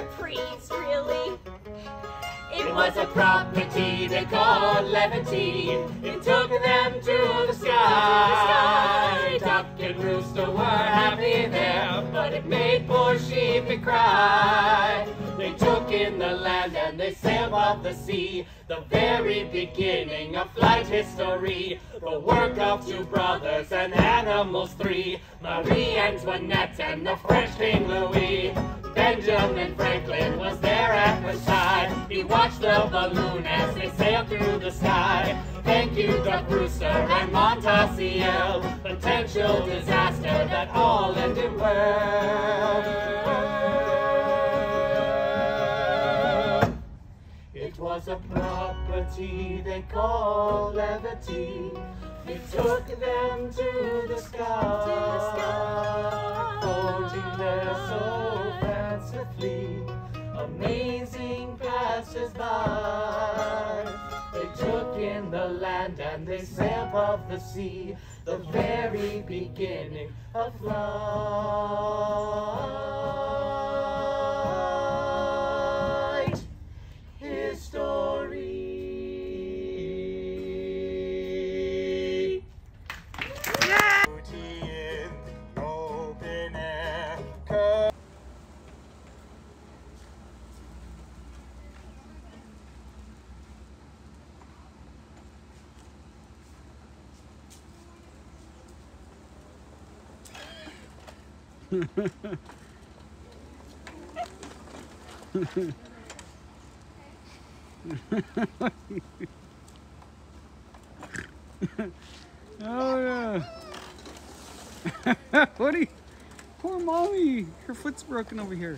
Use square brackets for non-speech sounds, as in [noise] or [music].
reprise, really. It was a property they called Levity. It took them to the sky. Duck and rooster were happy there, but it made poor sheepy cry. They took in the land and they sailed above the sea. The very beginning of flight history. The work of two brothers and animals three. Marie Antoinette and the French King Louis. Benjamin Franklin was there at the side. He watched the balloon as they sailed through the sky. Thank you, Duck rooster and Montauciel. Potential disaster that all ended well. It was a property they called levity. It took them to the sky, amazing passers by. They took in the land and they sailed above the sea, the very beginning of flight Oh yeah. [laughs] what are you? Poor mommy. Her foot's broken over here.